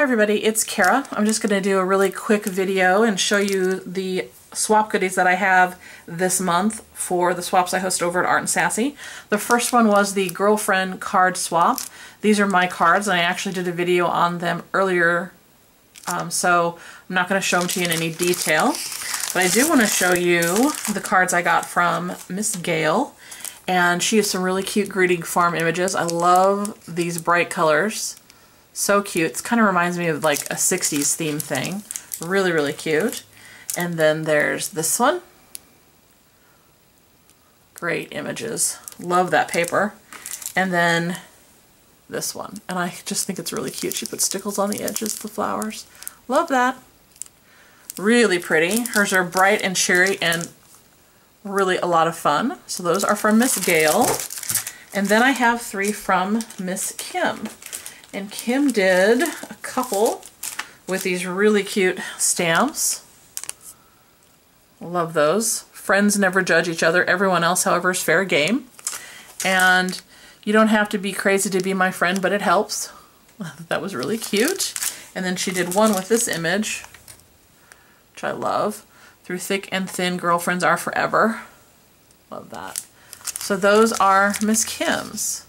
Hi everybody, it's Kara. I'm just going to do a really quick video and show you the swap goodies that I have this month for the swaps I host over at Art and Sassy. The first one was the girlfriend card swap. These are my cards and I actually did a video on them earlier um, so I'm not going to show them to you in any detail. But I do want to show you the cards I got from Miss Gail and she has some really cute greeting farm images. I love these bright colors. So cute. It kind of reminds me of like a 60s theme thing. Really, really cute. And then there's this one. Great images. Love that paper. And then this one. And I just think it's really cute. She put stickles on the edges of the flowers. Love that. Really pretty. Hers are bright and cheery and really a lot of fun. So those are from Miss Gail. And then I have three from Miss Kim. And Kim did a couple with these really cute stamps. Love those. Friends never judge each other. Everyone else, however, is fair game. And you don't have to be crazy to be my friend, but it helps. that was really cute. And then she did one with this image, which I love. Through thick and thin, girlfriends are forever. Love that. So those are Miss Kim's.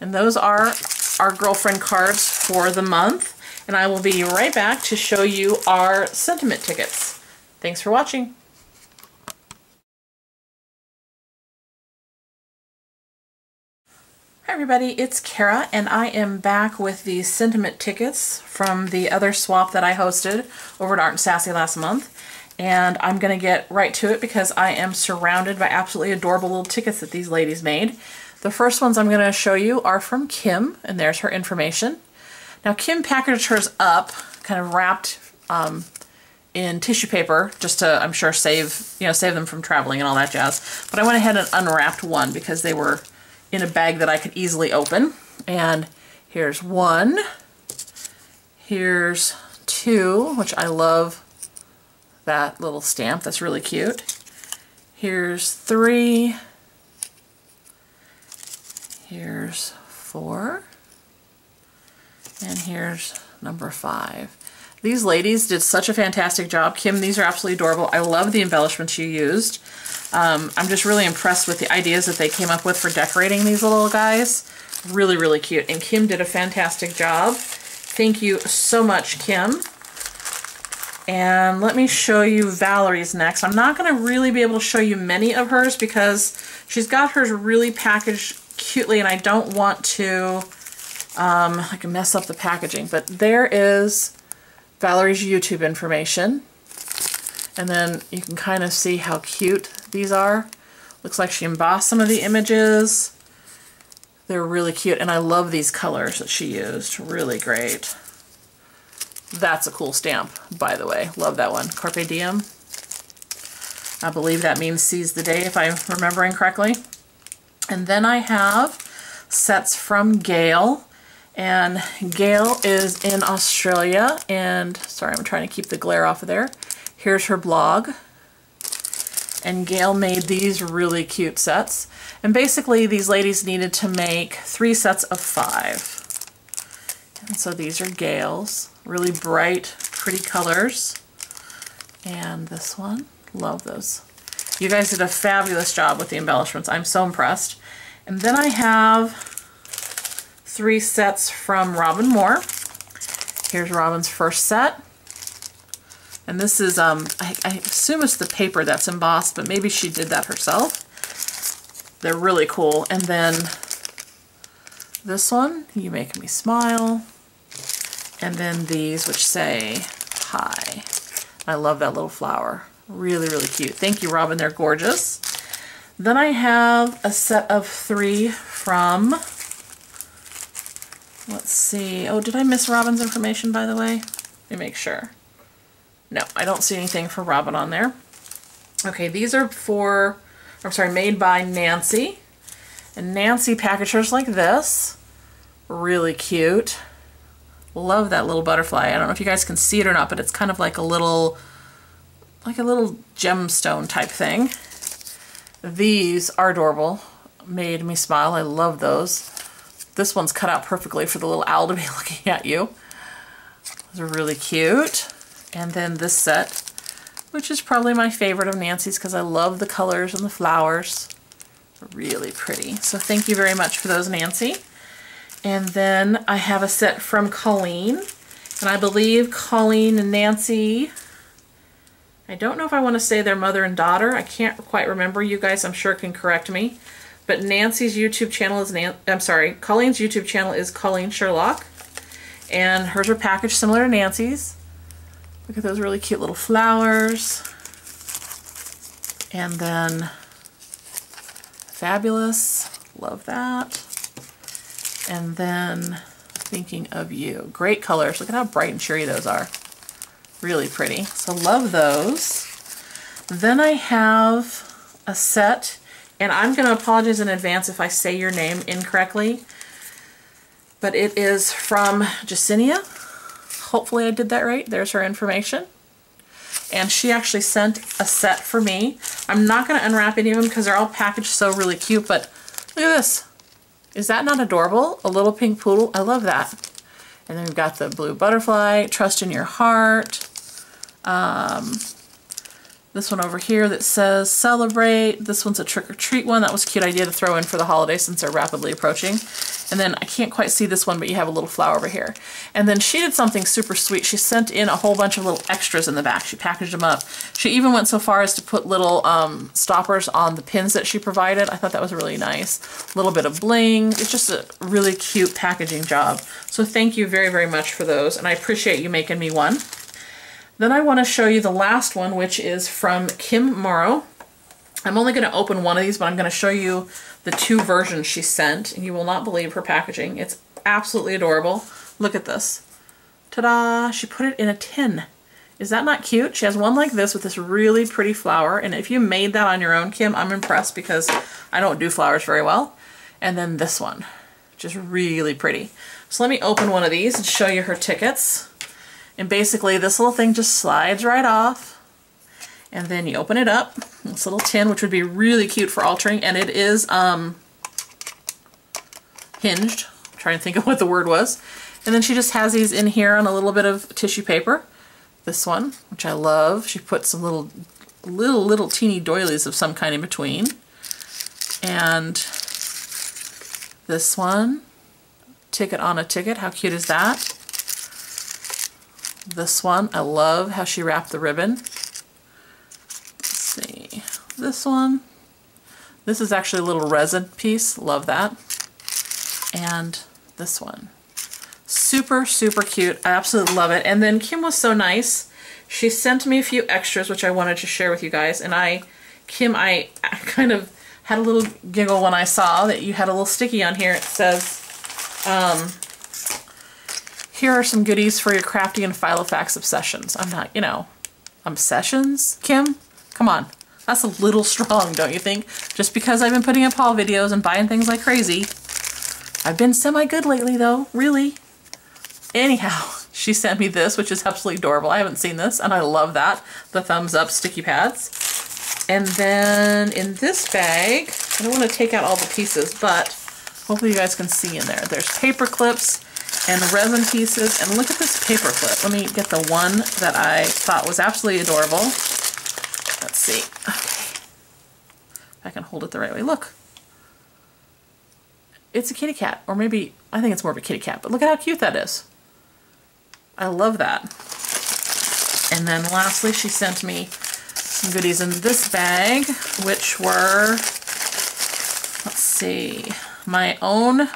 And those are our girlfriend cards for the month. And I will be right back to show you our sentiment tickets. Thanks for watching. Hi everybody, it's Kara and I am back with the sentiment tickets from the other swap that I hosted over at Art and Sassy last month. And I'm going to get right to it because I am surrounded by absolutely adorable little tickets that these ladies made. The first ones I'm going to show you are from Kim, and there's her information. Now Kim packaged hers up, kind of wrapped um, in tissue paper, just to, I'm sure, save, you know, save them from traveling and all that jazz. But I went ahead and unwrapped one because they were in a bag that I could easily open. And here's one. Here's two, which I love that little stamp. That's really cute. Here's three. Here's four. And here's number five. These ladies did such a fantastic job. Kim, these are absolutely adorable. I love the embellishments you used. Um, I'm just really impressed with the ideas that they came up with for decorating these little guys. Really, really cute. And Kim did a fantastic job. Thank you so much, Kim. And let me show you Valerie's next. I'm not going to really be able to show you many of hers because she's got hers really packaged cutely and I don't want to um, I can mess up the packaging, but there is Valerie's YouTube information. And then you can kind of see how cute these are. Looks like she embossed some of the images. They're really cute, and I love these colors that she used. Really great. That's a cool stamp, by the way. Love that one. Carpe Diem. I believe that means seize the day, if I'm remembering correctly. And then I have sets from Gail. And Gail is in Australia. And sorry, I'm trying to keep the glare off of there. Here's her blog. And Gail made these really cute sets. And basically these ladies needed to make three sets of five. And so these are Gail's. Really bright, pretty colors. And this one, love those. You guys did a fabulous job with the embellishments. I'm so impressed. And then I have three sets from Robin Moore. Here's Robin's first set. And this is, um, I, I assume it's the paper that's embossed, but maybe she did that herself. They're really cool. And then this one, You Make Me Smile. And then these, which say, Hi. I love that little flower. Really, really cute. Thank you, Robin. They're gorgeous. Then I have a set of three from, let's see. Oh, did I miss Robin's information, by the way? Let me make sure. No, I don't see anything for Robin on there. Okay, these are for, I'm sorry, made by Nancy. And Nancy packaged like this. Really cute. Love that little butterfly. I don't know if you guys can see it or not, but it's kind of like a little like a little gemstone type thing. These are adorable. Made me smile. I love those. This one's cut out perfectly for the little owl to be looking at you. Those are really cute. And then this set, which is probably my favorite of Nancy's because I love the colors and the flowers. Really pretty. So thank you very much for those, Nancy. And then I have a set from Colleen. And I believe Colleen and Nancy, I don't know if I want to say they're mother and daughter. I can't quite remember. You guys, I'm sure, can correct me. But Nancy's YouTube channel is, I'm sorry, Colleen's YouTube channel is Colleen Sherlock. And hers are packaged similar to Nancy's. Look at those really cute little flowers. And then Fabulous, love that. And then Thinking of You. Great colors. Look at how bright and cheery those are. Really pretty. So love those. Then I have a set, and I'm going to apologize in advance if I say your name incorrectly, but it is from Jacinia. Hopefully I did that right. There's her information. And she actually sent a set for me. I'm not going to unwrap any of them because they're all packaged so really cute, but look at this. Is that not adorable? A little pink poodle. I love that. And then we've got the blue butterfly, Trust in Your Heart. Um, this one over here that says celebrate. This one's a trick or treat one. That was a cute idea to throw in for the holiday since they're rapidly approaching. And then I can't quite see this one, but you have a little flower over here. And then she did something super sweet. She sent in a whole bunch of little extras in the back. She packaged them up. She even went so far as to put little um, stoppers on the pins that she provided. I thought that was really nice. A little bit of bling. It's just a really cute packaging job. So thank you very, very much for those. And I appreciate you making me one. Then I want to show you the last one, which is from Kim Morrow. I'm only going to open one of these, but I'm going to show you the two versions she sent, and you will not believe her packaging. It's absolutely adorable. Look at this. Ta-da! She put it in a tin. Is that not cute? She has one like this with this really pretty flower, and if you made that on your own, Kim, I'm impressed because I don't do flowers very well. And then this one, just really pretty. So let me open one of these and show you her tickets. And basically this little thing just slides right off. And then you open it up, this little tin, which would be really cute for altering, and it is um, hinged. I'm trying to think of what the word was. And then she just has these in here on a little bit of tissue paper. This one, which I love. She put some little, little, little teeny doilies of some kind in between. And this one, ticket on a ticket. How cute is that? This one, I love how she wrapped the ribbon. Let's see, this one. This is actually a little resin piece, love that. And this one. Super, super cute. I absolutely love it. And then Kim was so nice. She sent me a few extras, which I wanted to share with you guys. And I, Kim, I kind of had a little giggle when I saw that you had a little sticky on here. It says, um, here are some goodies for your crafty and Filofax obsessions. I'm not, you know, obsessions, Kim? Come on. That's a little strong, don't you think? Just because I've been putting up haul videos and buying things like crazy. I've been semi-good lately, though. Really. Anyhow, she sent me this, which is absolutely adorable. I haven't seen this, and I love that. The thumbs up sticky pads. And then in this bag, I don't want to take out all the pieces, but hopefully you guys can see in there. There's paper clips, and resin pieces. And look at this paper clip. Let me get the one that I thought was absolutely adorable. Let's see. Okay. I can hold it the right way. Look. It's a kitty cat. Or maybe, I think it's more of a kitty cat. But look at how cute that is. I love that. And then lastly, she sent me some goodies in this bag, which were, let's see, my own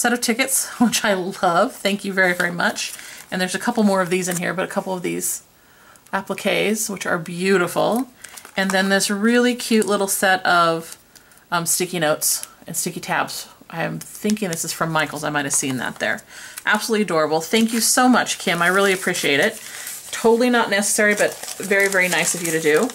set of tickets, which I love. Thank you very, very much. And there's a couple more of these in here, but a couple of these appliques, which are beautiful. And then this really cute little set of um, sticky notes and sticky tabs. I'm thinking this is from Michaels. I might have seen that there. Absolutely adorable. Thank you so much, Kim. I really appreciate it. Totally not necessary, but very, very nice of you to do.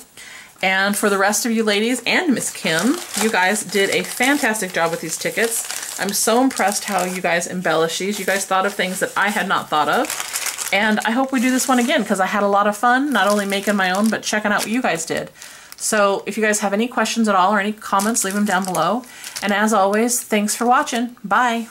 And for the rest of you ladies and Miss Kim, you guys did a fantastic job with these tickets. I'm so impressed how you guys embellish these. You guys thought of things that I had not thought of. And I hope we do this one again because I had a lot of fun, not only making my own, but checking out what you guys did. So if you guys have any questions at all or any comments, leave them down below. And as always, thanks for watching. Bye.